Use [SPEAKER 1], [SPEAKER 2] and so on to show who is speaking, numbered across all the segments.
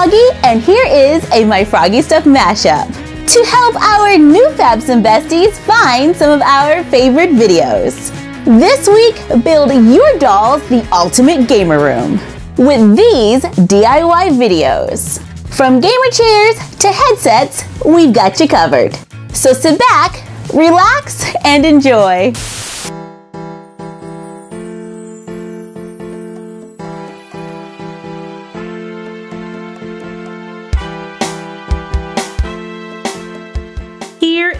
[SPEAKER 1] Froggy, and here is a My Froggy Stuff mashup to help our new Fabs and Besties find some of our favorite videos. This week, build your dolls the ultimate gamer room with these DIY videos. From gamer chairs to headsets, we've got you covered. So sit back, relax, and enjoy.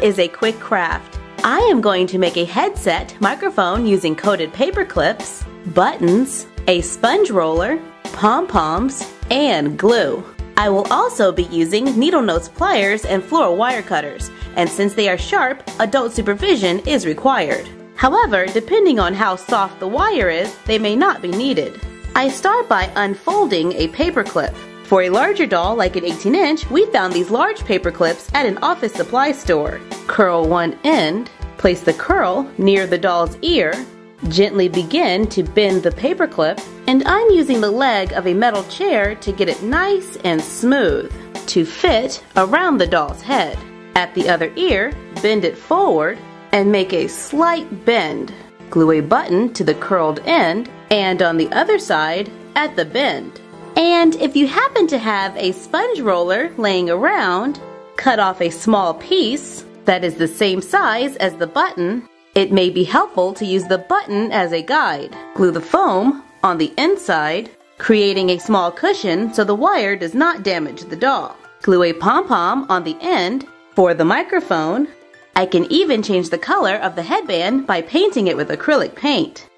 [SPEAKER 1] Is a quick craft. I am going to make a headset microphone using coated paper clips, buttons, a sponge roller, pom-poms, and glue. I will also be using needle nose pliers and floral wire cutters, and since they are sharp, adult supervision is required. However, depending on how soft the wire is, they may not be needed. I start by unfolding a paper clip. For a larger doll like an 18 inch, we found these large paper clips at an office supply store. Curl one end, place the curl near the doll's ear, gently begin to bend the paper clip, and I'm using the leg of a metal chair to get it nice and smooth to fit around the doll's head. At the other ear, bend it forward and make a slight bend. Glue a button to the curled end and on the other side at the bend. And if you happen to have a sponge roller laying around, cut off a small piece that is the same size as the button. It may be helpful to use the button as a guide. Glue the foam on the inside, creating a small cushion so the wire does not damage the doll. Glue a pom-pom on the end for the microphone. I can even change the color of the headband by painting it with acrylic paint.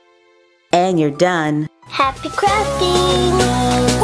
[SPEAKER 1] And you're done.
[SPEAKER 2] Happy crafting!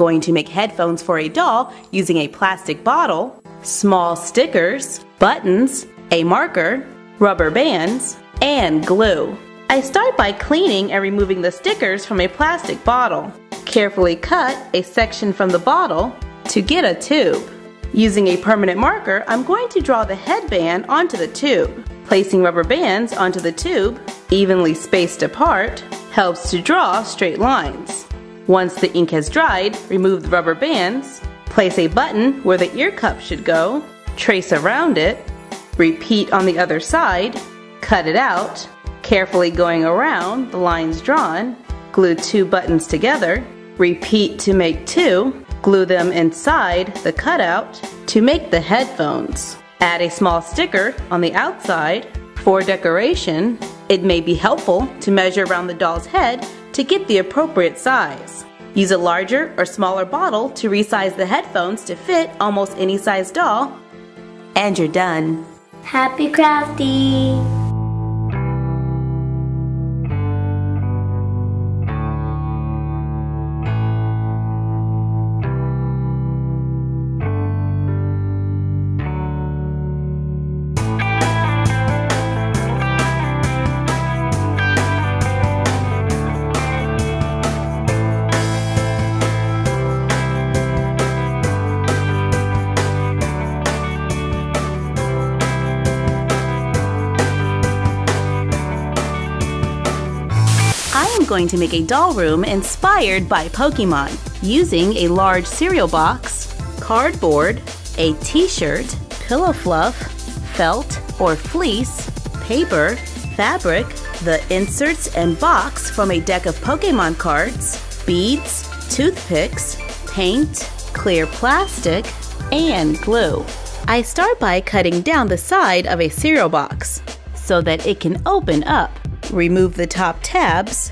[SPEAKER 1] Going to make headphones for a doll using a plastic bottle, small stickers, buttons, a marker, rubber bands, and glue. I start by cleaning and removing the stickers from a plastic bottle. Carefully cut a section from the bottle to get a tube. Using a permanent marker, I'm going to draw the headband onto the tube. Placing rubber bands onto the tube, evenly spaced apart, helps to draw straight lines. Once the ink has dried, remove the rubber bands, place a button where the ear cup should go, trace around it, repeat on the other side, cut it out, carefully going around the lines drawn, glue two buttons together, repeat to make two, glue them inside the cutout to make the headphones. Add a small sticker on the outside for decoration. It may be helpful to measure around the doll's head to get the appropriate size. Use a larger or smaller bottle to resize the headphones to fit almost any size doll. And you're done.
[SPEAKER 2] Happy crafting!
[SPEAKER 1] Going to make a doll room inspired by Pokemon using a large cereal box, cardboard, a t-shirt, pillow fluff, felt or fleece, paper, fabric, the inserts and box from a deck of Pokemon cards, beads, toothpicks, paint, clear plastic, and glue. I start by cutting down the side of a cereal box so that it can open up. Remove the top tabs,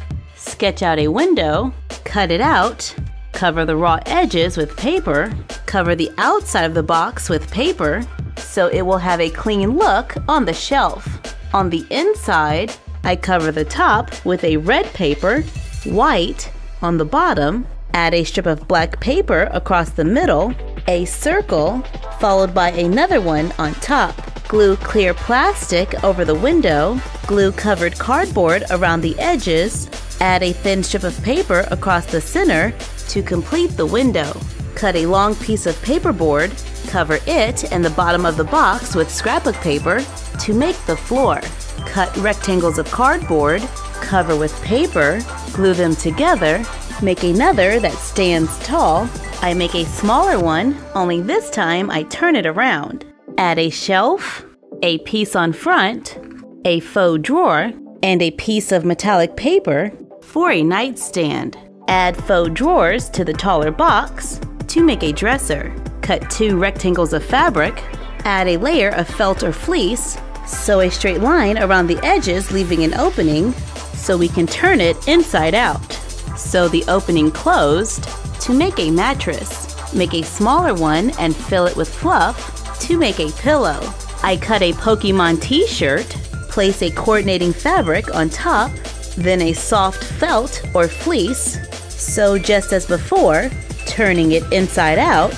[SPEAKER 1] sketch out a window, cut it out, cover the raw edges with paper, cover the outside of the box with paper so it will have a clean look on the shelf. On the inside, I cover the top with a red paper, white on the bottom, add a strip of black paper across the middle, a circle, followed by another one on top. Glue clear plastic over the window, glue covered cardboard around the edges, add a thin strip of paper across the center to complete the window. Cut a long piece of paperboard, cover it and the bottom of the box with scrapbook paper to make the floor. Cut rectangles of cardboard, cover with paper, glue them together, make another that stands tall. I make a smaller one, only this time I turn it around. Add a shelf, a piece on front, a faux drawer, and a piece of metallic paper for a nightstand. Add faux drawers to the taller box to make a dresser. Cut two rectangles of fabric, add a layer of felt or fleece, sew a straight line around the edges leaving an opening so we can turn it inside out. Sew the opening closed to make a mattress. Make a smaller one and fill it with fluff to make a pillow. I cut a Pokemon t-shirt, place a coordinating fabric on top, then a soft felt or fleece, sew just as before, turning it inside out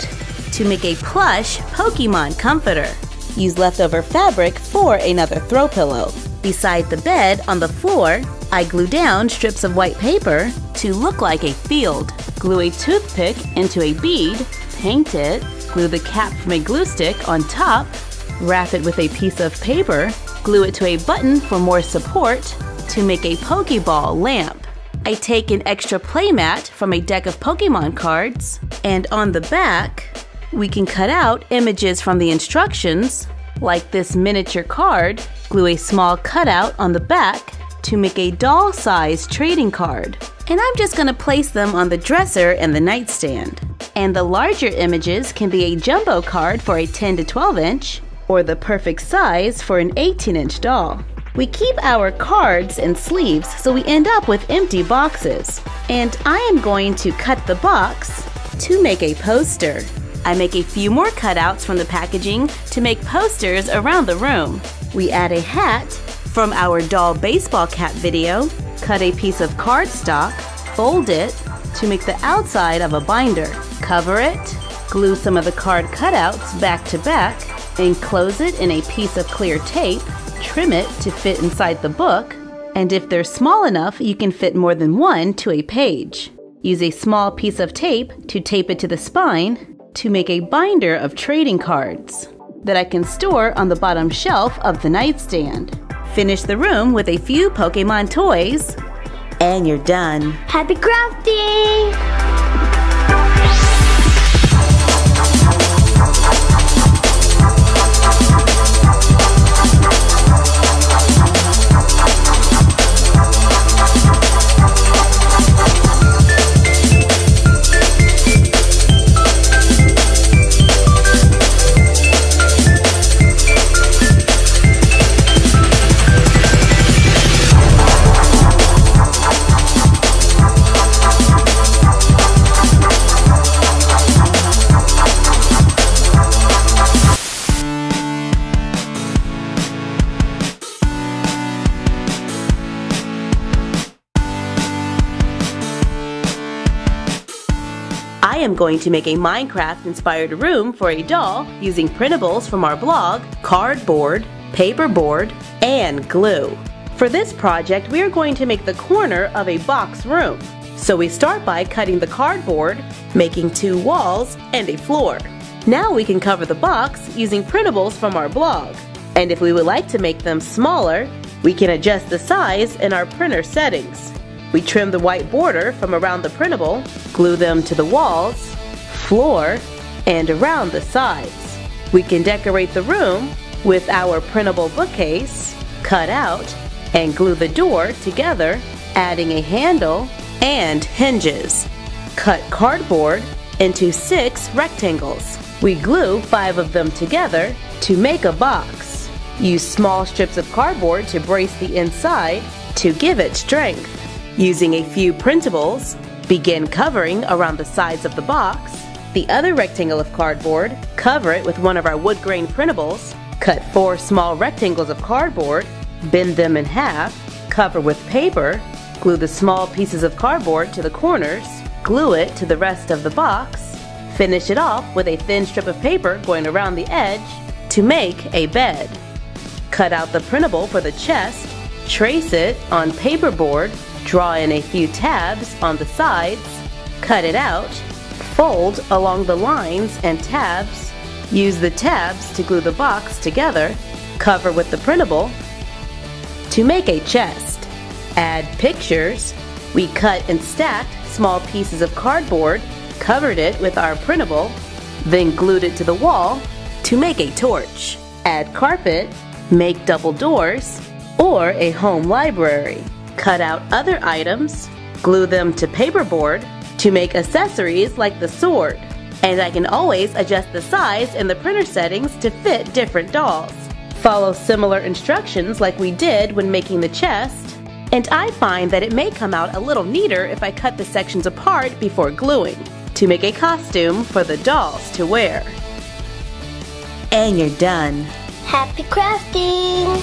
[SPEAKER 1] to make a plush Pokemon comforter. Use leftover fabric for another throw pillow. Beside the bed on the floor, I glue down strips of white paper to look like a field. Glue a toothpick into a bead, paint it, glue the cap from a glue stick on top, wrap it with a piece of paper, glue it to a button for more support to make a Pokeball lamp. I take an extra playmat from a deck of Pokemon cards, and on the back, we can cut out images from the instructions, like this miniature card, glue a small cutout on the back to make a doll-sized trading card. And I'm just gonna place them on the dresser and the nightstand. And the larger images can be a jumbo card for a 10 to 12 inch, or the perfect size for an 18 inch doll. We keep our cards and sleeves so we end up with empty boxes. And I am going to cut the box to make a poster. I make a few more cutouts from the packaging to make posters around the room. We add a hat from our doll baseball cap video, cut a piece of cardstock, fold it to make the outside of a binder. Cover it, glue some of the card cutouts back to back, and close it in a piece of clear tape. Trim it to fit inside the book, and if they're small enough, you can fit more than one to a page. Use a small piece of tape to tape it to the spine to make a binder of trading cards that I can store on the bottom shelf of the nightstand. Finish the room with a few Pokemon toys, and you're done.
[SPEAKER 2] Happy crafting!
[SPEAKER 1] Going to make a Minecraft inspired room for a doll using printables from our blog, cardboard, paperboard, and glue. For this project, we are going to make the corner of a box room. So we start by cutting the cardboard, making two walls and a floor. Now we can cover the box using printables from our blog. And if we would like to make them smaller, we can adjust the size in our printer settings. We trim the white border from around the printable, glue them to the walls, floor, and around the sides. We can decorate the room with our printable bookcase, cut out, and glue the door together, adding a handle and hinges. Cut cardboard into six rectangles. We glue five of them together to make a box. Use small strips of cardboard to brace the inside to give it strength. Using a few printables, begin covering around the sides of the box. The other rectangle of cardboard, cover it with one of our wood grain printables. Cut four small rectangles of cardboard, bend them in half, Cover with paper, glue the small pieces of cardboard to the corners, glue it to the rest of the box, finish it off with a thin strip of paper going around the edge to make a bed. Cut out the printable for the chest, trace it on paperboard, draw in a few tabs on the sides, cut it out, fold along the lines and tabs, use the tabs to glue the box together, cover with the printable. To make a chest, add pictures. We cut and stacked small pieces of cardboard, covered it with our printable, then glued it to the wall to make a torch. Add carpet, make double doors, or a home library. Cut out other items, glue them to paperboard to make accessories like the sword. And I can always adjust the size in the printer settings to fit different dolls. Follow similar instructions like we did when making the chest, and I find that it may come out a little neater if I cut the sections apart before gluing to make a costume for the dolls to wear. And you're done.
[SPEAKER 2] Happy crafting!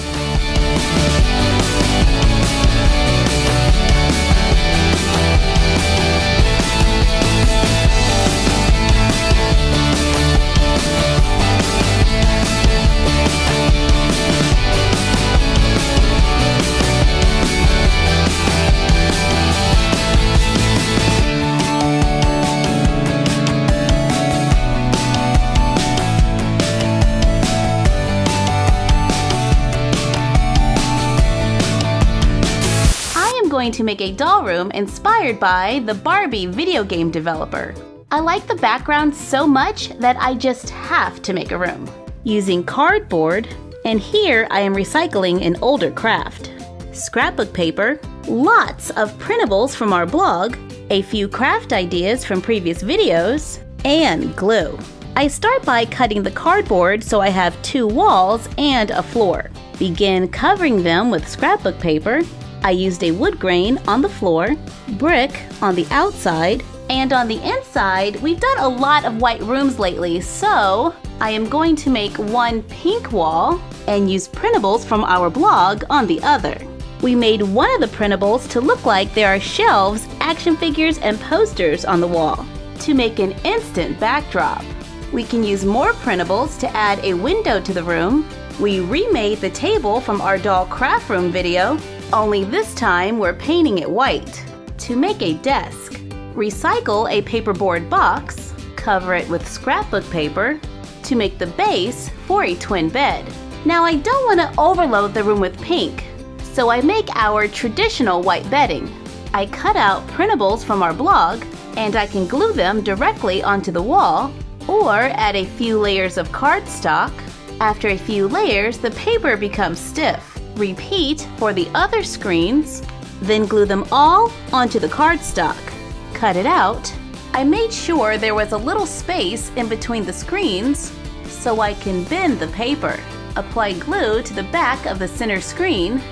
[SPEAKER 1] To make a doll room inspired by the Barbie video game developer. I like the background so much that I just have to make a room. Using cardboard, and here I am recycling an older craft. Scrapbook paper, lots of printables from our blog, a few craft ideas from previous videos, and glue. I start by cutting the cardboard so I have two walls and a floor. Begin covering them with scrapbook paper. I used a wood grain on the floor, brick on the outside, and on the inside, we've done a lot of white rooms lately, so I am going to make one pink wall and use printables from our blog on the other. We made one of the printables to look like there are shelves, action figures, and posters on the wall to make an instant backdrop. We can use more printables to add a window to the room. We remade the table from our doll craft room video, only this time we're painting it white. To make a desk, recycle a paperboard box, cover it with scrapbook paper to make the base for a twin bed. Now I don't want to overload the room with pink, so I make our traditional white bedding. I cut out printables from our blog and I can glue them directly onto the wall or add a few layers of cardstock. After a few layers, the paper becomes stiff. Repeat for the other screens, then glue them all onto the cardstock. Cut it out. I made sure there was a little space in between the screens so I can bend the paper. Apply glue to the back of the center screen,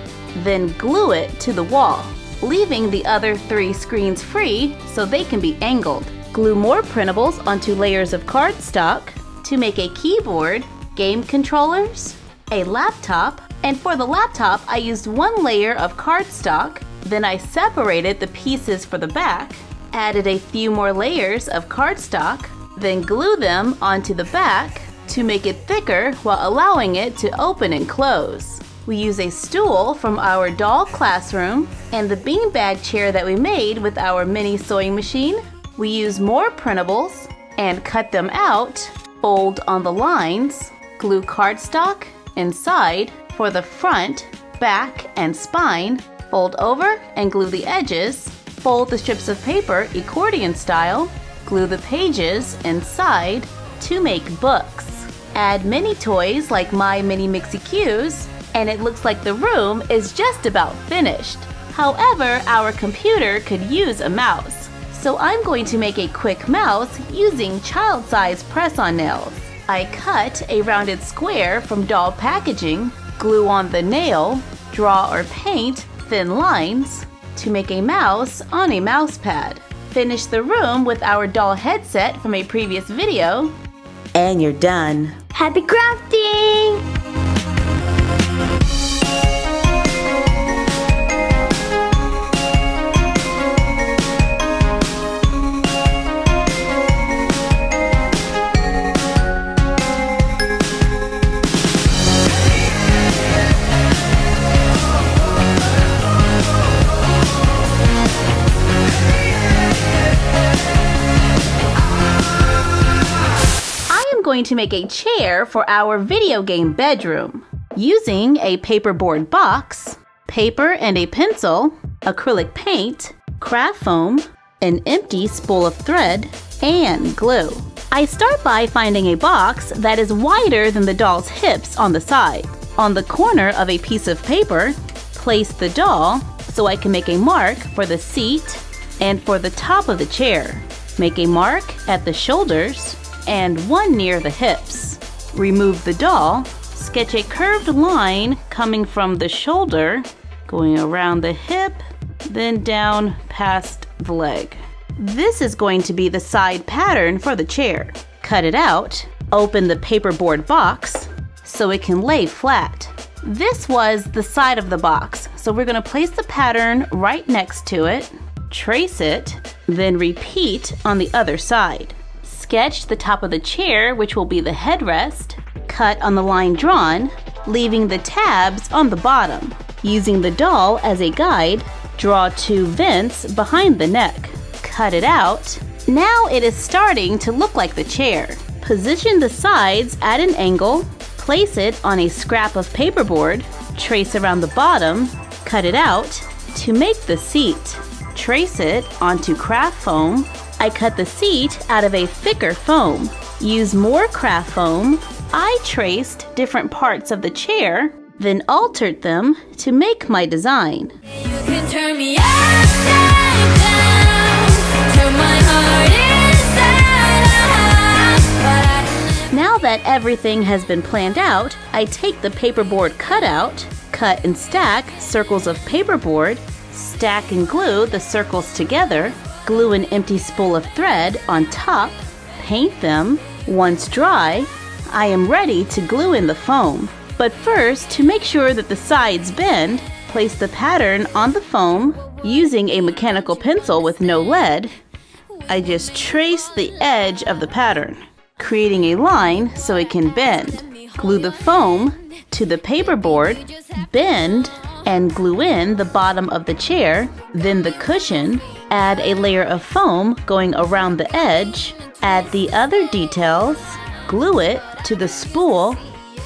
[SPEAKER 1] then glue it to the wall, leaving the other three screens free so they can be angled. Glue more printables onto layers of cardstock to make a keyboard, game controllers, a laptop, and for the laptop I used one layer of cardstock, then I separated the pieces for the back, added a few more layers of cardstock, then glue them onto the back to make it thicker while allowing it to open and close. We use a stool from our doll classroom and the beanbag chair that we made with our mini sewing machine. We use more printables and cut them out, fold on the lines, glue cardstock inside for the front, back, and spine, fold over and glue the edges, fold the strips of paper accordion style, glue the pages inside to make books. Add mini toys like my mini Mixie Q's, and it looks like the room is just about finished. However, our computer could use a mouse, so I'm going to make a quick mouse using child-size press-on nails. I cut a rounded square from doll packaging, glue on the nail, draw or paint thin lines to make a mouse on a mouse pad. Finish the room with our doll headset from a previous video, and you're done.
[SPEAKER 2] Happy crafting!
[SPEAKER 1] To make a chair for our video game bedroom. Using a paperboard box, paper and a pencil, acrylic paint, craft foam, an empty spool of thread, and glue. I start by finding a box that is wider than the doll's hips on the side. On the corner of a piece of paper, place the doll so I can make a mark for the seat and for the top of the chair. Make a mark at the shoulders and one near the hips. Remove the doll, sketch a curved line coming from the shoulder, going around the hip, then down past the leg. This is going to be the side pattern for the chair. Cut it out, open the paperboard box so it can lay flat. This was the side of the box, so we're going to place the pattern right next to it, trace it, then repeat on the other side. Sketch the top of the chair, which will be the headrest, cut on the line drawn, leaving the tabs on the bottom. Using the doll as a guide, draw two vents behind the neck cut it out, now it is starting to look like the chair. Position the sides at an angle, place it on a scrap of paperboard, trace around the bottom, cut it out to make the seat. Trace it onto craft foam. I cut the seat out of a thicker foam. Use more craft foam. I traced different parts of the chair, then altered them to make my design.
[SPEAKER 2] You can turn me upside down, turn my heart inside out, but I
[SPEAKER 1] Now that everything has been planned out, I take the paperboard cutout, cut and stack circles of paperboard, stack and glue the circles together, glue an empty spool of thread on top, paint them. Once dry, I am ready to glue in the foam. But first, to make sure that the sides bend, place the pattern on the foam using a mechanical pencil with no lead. I just trace the edge of the pattern, creating a line so it can bend. Glue the foam to the paperboard, bend, and glue in the bottom of the chair, then the cushion. Add a layer of foam going around the edge. Add the other details. Glue it to the spool.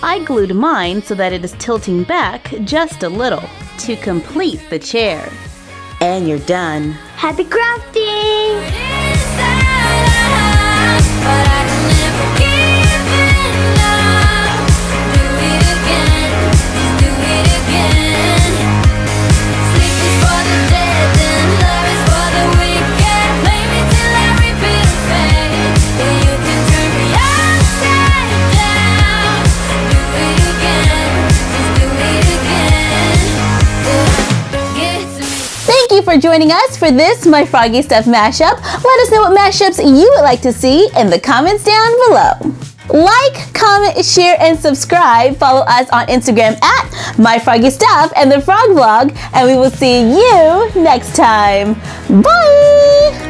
[SPEAKER 1] I glued mine so that it is tilting back just a little to complete the chair. And you're done.
[SPEAKER 3] Happy crafting!
[SPEAKER 1] For joining us for this My Froggy Stuff mashup. Let us know what mashups you would like to see in the comments down below. Like, comment, share, and subscribe. Follow us on Instagram at My Froggy Stuff and the Frog Vlog, and we will see you next time. Bye!